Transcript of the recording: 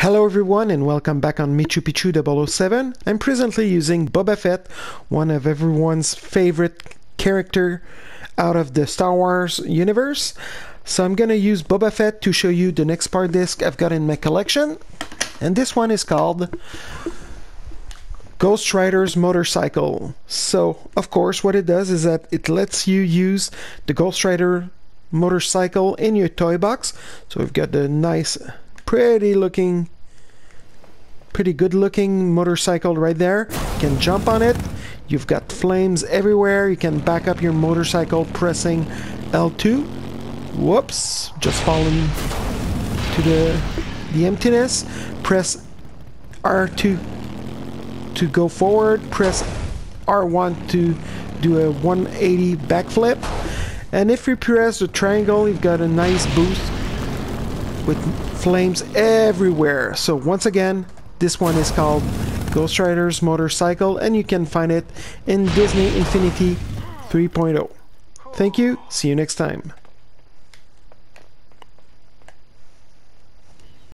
Hello everyone and welcome back on Michupichu 007. I'm presently using Boba Fett, one of everyone's favorite character out of the Star Wars universe. So I'm gonna use Boba Fett to show you the next power disc I've got in my collection. And this one is called Ghost Rider's Motorcycle. So, of course, what it does is that it lets you use the Ghost Rider motorcycle in your toy box. So we've got the nice pretty looking pretty good looking motorcycle right there. You can jump on it. You've got flames everywhere. You can back up your motorcycle pressing L2 whoops just fallen to the the emptiness. Press R2 to go forward. Press R1 to do a 180 backflip. And if you press the triangle you've got a nice boost with flames everywhere. So once again, this one is called Ghost Rider's Motorcycle and you can find it in Disney Infinity 3.0. Thank you, see you next time.